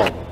home.